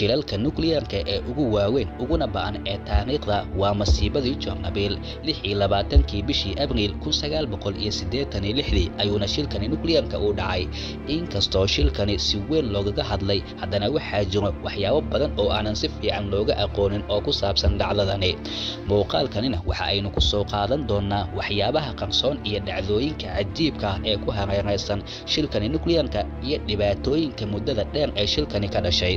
shilalka nukliyeerka ee ugu waaweyn uguna ba'an ee taariikhda waa masiibadii jornabil lix iyo labaatankii bishii abriil kun sagaal boqol iyo siddeetan lixdii ayuuna shilkani nukliyeerka uu dhacay. Inkastoo shilkani si weyn loogaga hadlay haddana waxaa jiro waxyaabo badan oo aanan si fiican looga aqoonin oo ku saabsan dhacdadani. Muuqaalkanina waxa aynu ku soo qaadan doonaa waxyaabaha qarsoon iyo dhacdooyinka cajiibka ah ee ku hareeraysan shilkani nukliyeerka iyo dhibaatooyinka muddada dheer ee shilkani ka dhashay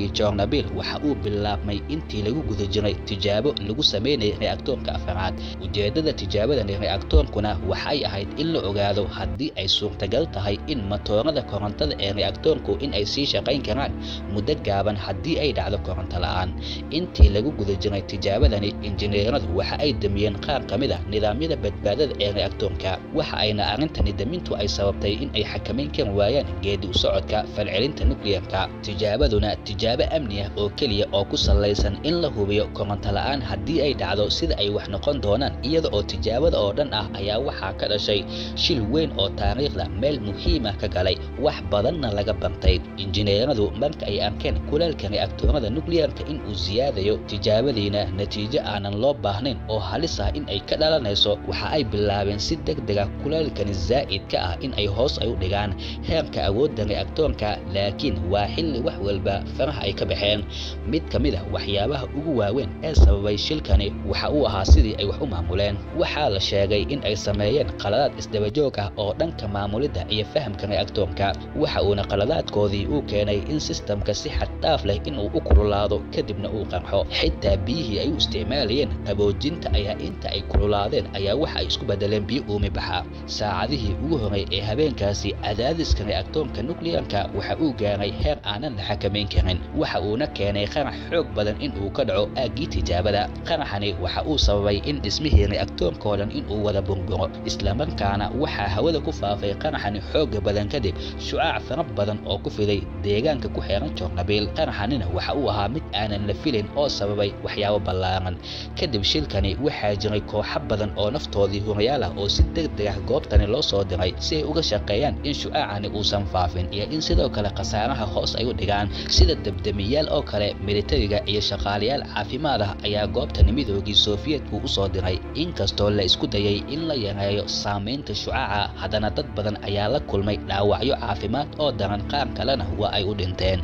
shilkii jornabil waxa uu bilaabmay intii lagu guda jiray tijaabo lagu samaynayay reaktoorka afaraad. Ujeeddada tijaabadani reaktoorkuna waxay ahayd in la ogaado haddii ay suurtagal tahay in matoorada korontada ee reaktoorku in ay sii shaqayn karaan muddo gaaban haddii ay dhacdo koronto la'aan. Intii lagu guda jiray tijaabadani injineeradu waxa ay damiyeen qaar ka mid a nidaamyada badbaadada ee reaktoorka waxa ayna arrintani damintu ay sababtay in ay xakamayn kari waayaan geedi u socodka falcelinta nukliyeerka tijaabaduna tijaabo amni ah oo keliya oo ku sallaysan in la hubiyo koronto la'aan haddii ay dhacdo sida ay wax noqon doonaan iyada oo tijaabada oo dhan ah ayaa waxaa ka dhashay shil weyn oo taariikhda meel muhiima ka galay wax badanna laga bantay. Injineeradu marka ay arkeen kulaalka reaktoorada nukliyeerka in uu siyaadayo tijaabadiina natiijo aanan loo baahnayn oo halis ah in ay ka dhalanayso waxa ay bilaabeen si deg dega kulaalkani zaa'idka ah in ay hoos ay u dhigaan heerka awoodda reaktoorka laakiin waa xilli wax walba faraha ay ka baxeen. Mid ka mid ah waxyaabaha ugu waaweyn ee sababay shilkani waxa uu ahaa sidii ay wax u maamuleen. Waxaa la sheegay in ay sameeyeen qaladaad isdabajoog ah oo dhanka maamulidda iyo fahamka reaktoorka waxa uuna qaladaadkoodii uu keenay in sistamka si xad dhaaf leh inuu u kululaado kadibna uu qarxo xitaa biyihii ay u isticmaalayeen qaboojinta ayaa inta ay kululaadeen ayaa waxa ay isku bedeleen biyo uumi baxa. Saacadihii ugu horey ee habeenkaasi cadaadiska reaktoorka nukliyeerka waxa uu gaaray heer aanan la xakamayn karin. Waxa uuna keenay qarax xoog badan in uu ka dhaco aaggii tijaabada. Qaraxani waxa uu sababay in dhismihii reaktoorkao dhan in uu wada burburo islamarkaana waxaa hawada ku faafay qaraxani xooga badan kadib shucaac fara badan oo ku fiday deegaanka ku xeeran jornabil qaraxanina waxa uu ahaa mid aanan la filin oo sababay waxyaabo ballaaran. Kadib shilkani waxaa jiray kooxo badan oo naftoodii hurayaal ah oo si deg deg ah goobtani loo soo diray si ay uga shaqeeyaan in shucaacani uusan faafin iyo in sidoo kale khasaaraha hoos ay u dhigaan. Sida debdemiyaal oo kale militariga iyo shaqaalayaal caafimaad ah ayaa goobtani midoogii sofiyeetku u soo diray. Inkastoo la isku dayay in la yareeyo saamaynta shucaaca haddana dad badan ayaa la kulmay dhaawacyo caafimaad oo daran qaar kalena waa ay u dhinteen.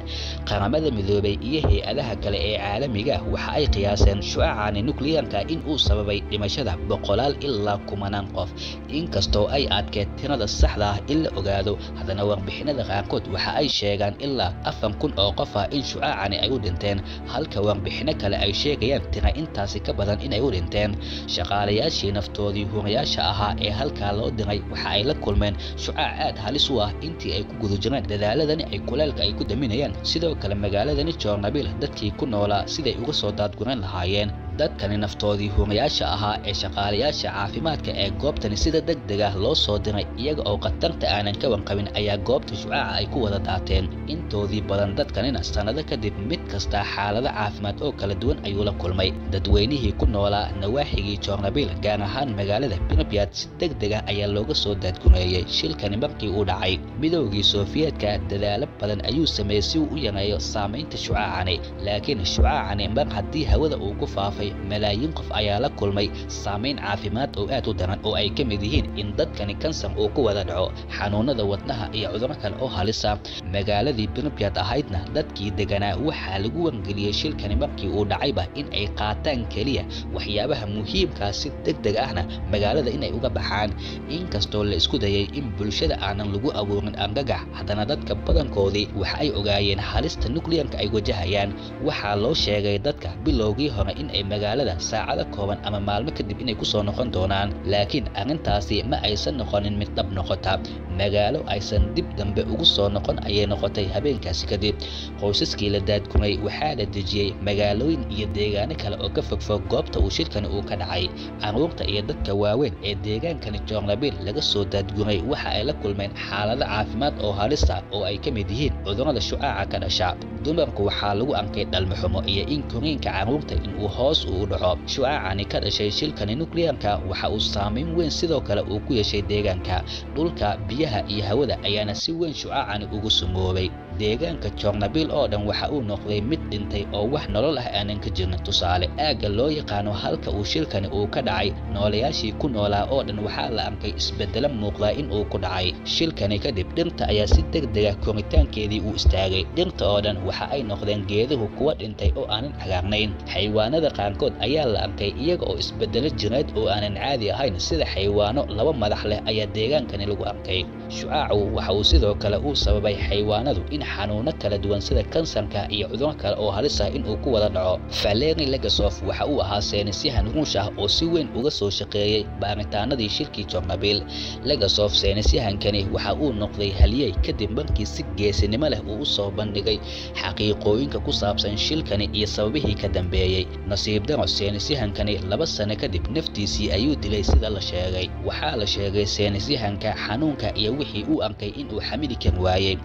Qaramada midoobay iyo hay'adaha kale ee caalamiga waxa ay qiyaaseen shucaacani nukliyeerka in uu sababay dhimashada boqolaal ilaa kumanaan qof. Inkastoo ay adkeed tirada saxda ah in la ogaado haddana warbixinada qaarkood waxa ay sheegaan ilaa afar kun oo qof ah in shucaacani ay u dhinteen halka warbixino kale ay sheegayaan tira intaasi ka badan inay u dhinteen. Shaqaalayaashii naftoodii hurayaasha ahaa ee halkaa loo diray waxa ay la kulmeen shucaac aad halis u ah intii ay ku guda jireen dadaaladani ay kulaalka ay ku daminayaan sidoo kale magaaladani jornabil dadkii ku noolaa siday uga soo daadguran lahaayeen dadkani naftoodii hurayaasha ahaa ee shaqaalayaasha caafimaadka ee goobtani sida deg deg ah loo soo diray iyaga oo khatarta aanan ka wanqabin ayaa goobta shucaaca ay ku wada daateen. Intoodii badan dadkanina sannado kadib mid kastaa xaalado caafimaad oo kala duwan ayuu la kulmay. Dadweynihii ku noolaa nawaaxigii jornabil gaar ahaan magaalada binabyad si deg ah ayaa looga soo daadgureeyey shilkani markii uu dhacay midoogii sofiyeetka dadaalo badan ayuu sameeyey si uu u yareeyo saamaynta shucaacani. Laakiin shucaacani mar haddii hawada uu ku faafay malaayiin qof ayaa la kulmay saamayn caafimaad oo aad u daran oo ay ka mid yihiin in dadkani kansar uu ku wada dhaco xanuunada wadnaha iyo cudurro kale oo halisa. Magaaladii binabyad ahaydna dadkii deganaa waxaa lagu wargeliyey shilkani markii uu dhacayba in ay qaataan keliya waxyaabaha muhiimkaa si deg deg ahna magaalada inay uga baxaan. Inkastoo la isku dayay in bulshada aanan lagu abuurin argagax haddana dadka badankoodii waxa ay ogaayeen halista nukliyeerka ay wajahayaan. Waxaa loo sheegay dadka bilowgii hore in ay magaalada saacado kooban ama maalmo kadib inay ku soo noqon doonaan laakiin arrintaasi ma aysan noqonin mid dhab noqota magaalo aysan dib dambe ugu soo noqon ayay noqotay habeenkaasi kadib. Qoysaskii la daadgumay waxaa la dejiyey magaalooyin iyo deegaano kale oo ka fogfog goobta uu shirkani uu ka dhacay. Carruurta iyo dadka waaweyn ee deegaankani jornabil laga soo daadgumay waxa ay la kulmeen xaalado caafimaad oo halisa oo ay ka mid yihiin cudurrada shucaaca ka dhasha dumarku waxaa lagu arkay dhalmaxumo iyo in koriinka carruurta inuu hoos uu dhaco. Shucaacani ka dhashay shilkani nukliyeerka waxa uu saamayn weyn sidoo kale uu ku yeeshay deegaanka. Dhulka biyaha iyo hawada ayaana si weyn shucaacani ugu sumoobay deegaanka jornabil oo dhan waxa uu noqday mid dhintay oo wax nolol ah aanan ka jirin tusaale aagga loo yaqaano halka uu shilkani uu ka dhacay noolayaashii ku noolaa oo dhan waxaa la arkay isbeddelo muuqdaa in uu ku dhacay. Shilkani kadib dhirta ayaa si degdega koritaankeedii uu istaagay. Dhirta oo dhan waxa ay noqdeen geeduhu kuwa dhintay oo aanan cagaarnayn. Xayawaanada qaarkood ayaa la arkay iyaga oo isbeddelo jireed oo aanan caadi ahayn sida xayawaano laba madax leh ayaa deegaankani lagu arkay shucaacu waxa uu sidoo kale uu sababay xayawaanadu in xanuuno kala duwan sida kansarka iyo cuduro kale oo halis ah inuu ku wada dhaco. Valeri legasof waxa uu ahaa seenisyahan ruush ah oo si weyn uga soo shaqeeyey baaritaanadii shilkii jornabil legasof seenisyahankani waxa uu noqday haliyey kadib markii si geesinimo leh uu u soo bandhigay xaqiiqooyinka ku saabsan shilkani iyo sababihii ka dambeeyey nasiib daro seenisyahankani laba sano kadib naftiisii ayuu dilay sida la sheegay. Waxaa la sheegay seenisyahanka xanuunka iyo wixii uu arkay inuu xamili kar waayey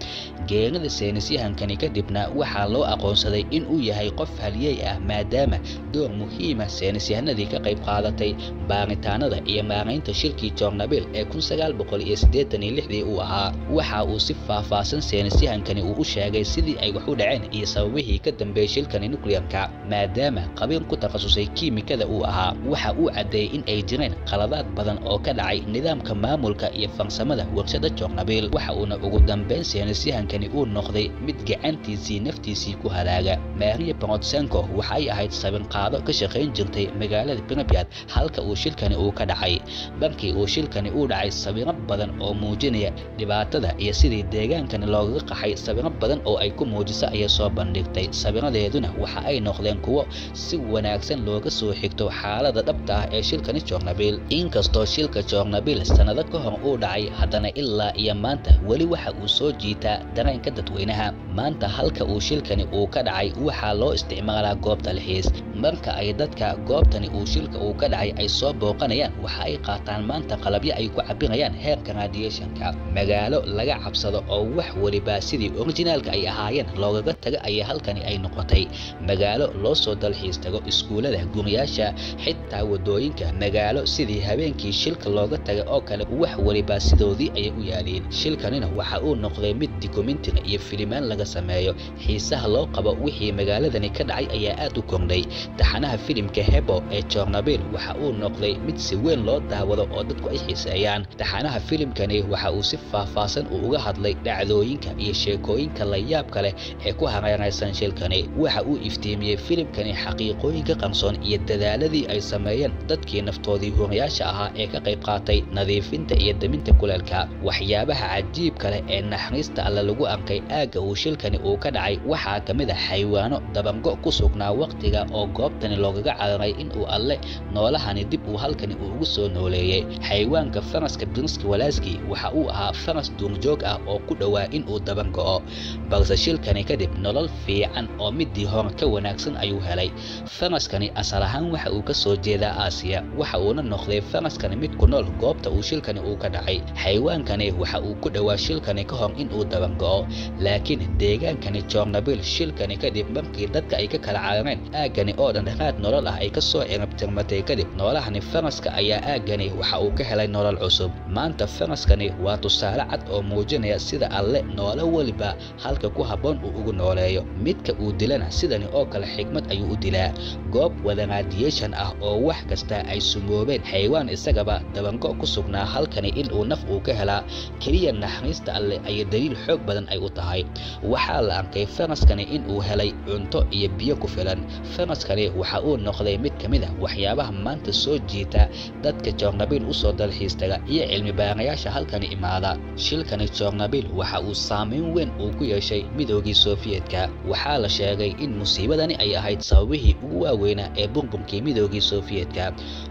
geerida seenisyahankani kadibna waxaa loo aqoonsaday in uu yahay qof haliyey ah maadaama door muhiima seenisyahanadii ka qayb qaadatay baaritaanada iyo maaraynta shilkii jornabil ee uu ahaa. Waxa uu si faahfaahsan seenisyahankani uu u sheegay sidii ay wax u dhaceen iyo sababihii ka dambeeyey shilkani nuclearka maadaama qabiil ku takhasusay kiimikada uu ahaa. Waxa uu caddeeyey in ay jireen qaladaad badan oo ka dhacay nidaamka maamulka iyo farsamada warshada jornabil waxa uuna ugu dambeyn seenisyahankani uu noqday mid gacantiisii naftiisii ku halaaga. Maria borotsenko waxay ahayd sabinqaado ka shaqayn jirtay magaalada benabyad halka uu shilkani uu ka dhacay. Markii uu shilkani uu dhacay sawiro badan oo muujinaya dhibaatada iyo sidii deegaankani loogaga qaxay sawiro badan oo ay ku muujiso ayay soo bandhigtay. Sawiradeeduna waxa ay noqdeen kuwo si wanaagsan looga soo xigto xaalada dhabta ah ee shilkani jornabil inkastoo shilka jornabil sannado ka hor uu dhacay haddana ilaa iyo maanta weli waxa uu soo jiitaa dareenka dadweynaha. Maanta halka uu shilkani uu ka dhacay waxaa loo isticmaalaa goob dalxiis marka ay dadka goobtani uu shilka uu ka dhacay ay soo booqanayaan waxa ay qaataan maanta qalabyo ay ku cabirayaan heerka radiationka magaalo laga cabsado oo wax weliba sidii orijinaalka ay ahaayeen loogaga taga ayaa halkani ay noqotay. Magaalo loo soo dalxiis tago iskuulada guryaasha xitaa waddooyinka magaalo sidii habeenkii shilka looga taga oo kale wax weliba sidoodii ayay u yaaliin shilkanina waxa uu noqday mid dokumentary iyo filimaan laga sameeyo. Xiisaha loo qabo wixii magaaladani ka dhacay ayaa aad u kordhay taxanaha filimka hebo ee jornabil waxa uu noqday mid si weyn loo daawado oo dadku ay xiiseeyaan. Taxanaha filimkani waxa uu si faahfaahsan uu uga hadlay dhacdooyinka iyo sheekooyinka la yaabka leh ee ku hareeraysan shilkani. Waxa uu iftiimiyey filimkani xaqiiqooyinka qarsoon iyo dadaaladii ay sameeyeen dadkii naftoodii hurayaasha ahaa ee ka qayb qaatay nadiifinta iyo deminta kuleelka waxyaabaha cajiibka leh ee naxariista alle lagu arkay aagga uu shilkani uu ka dhacay waxaa ka mid a xayawaano dabango ku sugnaa waqtiga oo goobtani loogaga cararay in uu alle noolahani dib uu halkani ugu soo nooleeyey xayawaanka faraska drinski walaaski waxa uu ahaa faras duurjoog ah oo ku dhowaa in uu daban go'o balse shilkani kadib nolol fiican oo midii hore ka wanaagsan ayuu helay. Faraskani asal ahaan waxa uu ka soo jeedaa aasiya waxa uuna noqday faraskani mid ku nool goobta uu shilkani uu ka dhacay. Xayawaankani waxa uu ku dhowaa shilkani ka hor in uu daban go'o laakiin deegaankani jornabil shilkani kadib markii dadka ay ka kala carareen aaggani oo dhan raad nolol ah ay ka soo cirabtirmatay kadib noolahani faraska ayaa aaggani waxa uu ka helay nolol cusub. Maanta faraskani waa tusaale cad oo muujinaya sida alle noolo weliba halka ku habboon uu ugu nooleeyo. Midka uu dilana sidani oo kale xigmad ayuu u dilaa. Goob wada radiation ah oo wax kasta ay sumoobeen xayawaan isagaba dabango ku sugnaa halkani in uu naf uu ka helaa keliya naxariista alle ayay daliil xoog badan ay u tahay. Waxaa la arkay faraskani in uu helay cunto iyo biyo ku filan. Faraskani waxa uu noqday mid ka mid a waxyaabaha maanta soo jiita dadka jornabil u soo dalxiis taga iyo cilmi baarayaasha halkani imaada. Shilkani jornabil waxa uu saameyn weyn uu ku yeeshay midoogii sofiyeetka waxaa la sheegay in musiibadani ay ahayd sababihii ugu waaweynaa ee burburkii midoogii sofiyeetka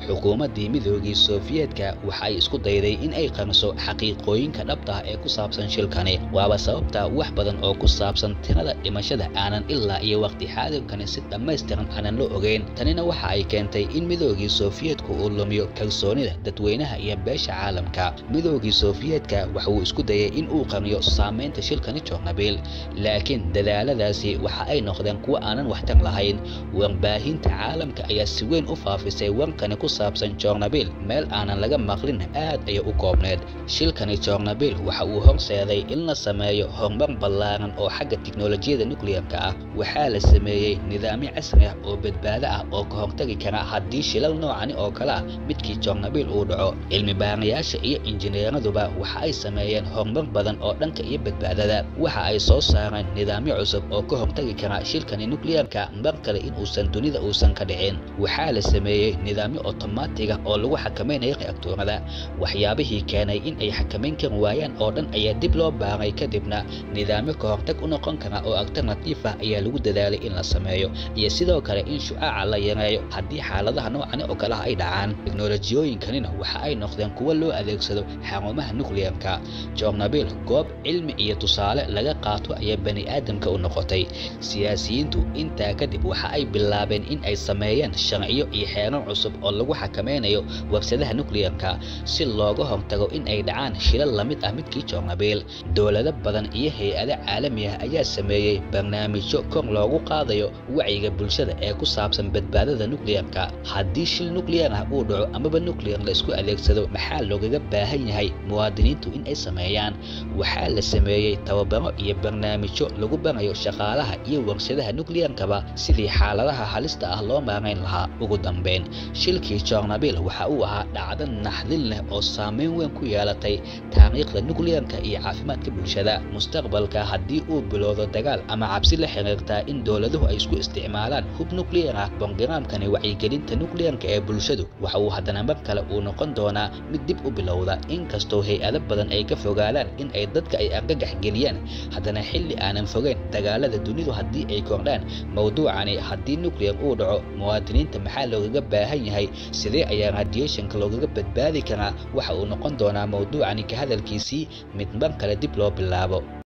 xukuumaddii midoogii sofiyeetka waxa ay isku dayday in ay qariso xaqiiqooyinka dhabta ah ee ku saabsan shilkani. Waaba sababta wax badan oo ku saabsan tirada dhimashada aanan ilaa iyo waqti xaadirkani si dhammaystiran aanan la ogeyn. Tanina waxa ay keentay in midoogii sofiyeetku uu lumiyo kalsoonida dadweynaha iyo beesha caalamka. Midoogii sofiyeetka waxa uu isku dayay in uu qariyo saamaynta shilkani jornabil laakiin dadaaladaasi waxa ay noqdeen kuwo aanan waxtar lahayn. Warbaahinta caalamka ayaa si weyn u faafisay warkani ku saabsan jornabil meel aanan laga maqlin aad ayay u koobneed. Shilkani jornabil waxa uu horseeday in la sameeyo horumar ballaaran oo xagga tiknolojiyada nuclearka ah waxaa la sameeyey nidaamyo casri ah oo badbaado ah oo ka hortagi kara haddii shilal noocani oo kale ah midkii jornabil uu dhaco cilmi baarayaasha iyo injineeraduba waxa ay sameeyeen horumar badan oo dhanka iyo badbaadada. Waxa ay soo saareen nidaamyo cusub oo ka hortagi kara shilkani nuclearka mar kale in uusan dunida uusan ka dhicin. Waxaa la sameeyey nidaamyo otomaatiga oo lagu xakamaynayo reaktoorada waxyaabihii keenay in ay xakamayn kari waayaan oo dhan ayaa dib loo baaray kadibna nidaamyo ka hortag u noqon kara oo alternatiif ah ayaa lagu dadaalay in la sameeyo. Iyo sidoo kale in shucaaca la yareeyo haddii xaaladaha noocani oo kaleha ay dhacaan teknolojiyooyinkanina waxa ay noqdeen kuwo loo adeegsado xarumaha nuclearka jornabil goob cilmi iyo tusaale laga qaato ayaa bani aadamka u noqotay. Siyaasiyiintu intaa kadib waxa ay bilaabeen in ay sameeyaan sharciyo iyo xeerar cusub oo lagu xakameynayo wabsadaha nuclearka si looga hortago in ay dhacaan shilal la mid ah midkii jornabil dowlado badan iyo hay'ado caalami ah ayaa sameeyey barnaamijyo kor loogu qaadayo wacyiga bulshada ee ku saabsan badbaadada nuclearka. Haddii shil nuclear ah uu dhaco amaba nuclear la isku adeegsado maxaa loogaga baahan yahay muwaadiniintu in ay sameeyaan? Waxaa la sameeyey tababaro iyo barnaamijyo lagu barayo shaqaalaha iyo warshadaha nuclearkaba sidii xaaladaha halista ah loo maarayn lahaa. Ugu dambeyn shilkii jornabil waxa uu ahaa dhacdo naxdin leh oo saameyn weyn ku yeelatay taariikhda nuclearka iyo caafimaadka bulshada. Mustaqbalka haddii uu bilowdo dagaal ama cabsi la xiriirtaa in dowladuhu ay isku isticmaalaan hub nuclear ah bongaraamkani wacyigelinta nuclearka ee bulshadu. Waxa uu haddana mar kale uu noqon doonaa mid dib u bilowda inkastoo hay'ado badan ay ka fogaadaan in ay dadka ay argagax geliyaan. Haddana xilli aanan fogeyn dagaalada dunidu haddii ay kordhaan mowduucani haddii nuclear uu dhaco muwaadiniinta maxaa loogaga baahan yahay? Sidee ayaa radiationka loogaga badbaadi karaa? Waxa uu noqon doonaa mowduucani ka hadalkiisii mid mar kale dib loo bilaabo